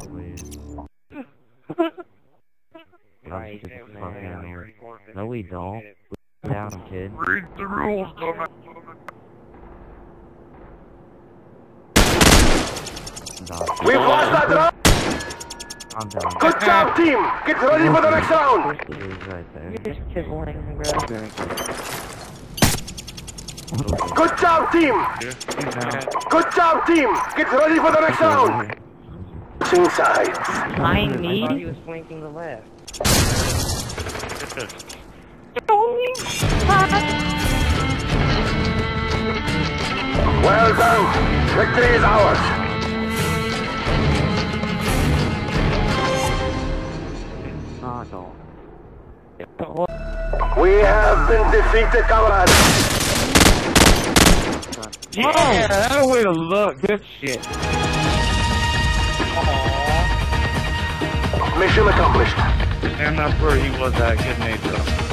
please. Right, Just man. fucking- No, we don't. Down, kid. Read the rules, dumbass. We've lost that round. I'm done. Good job, team. Get ready for the next round. Right there. You're just chiseling, bro. Good job, team. Yeah, he's down. Good job, team. Get ready for the next round. Swing sides. Behind me? I thought he was flanking the left. Well done. Victory is ours. We have been defeated, comrades. Yeah, that way to look. Good shit. Mission accomplished. And that's where he was at getting.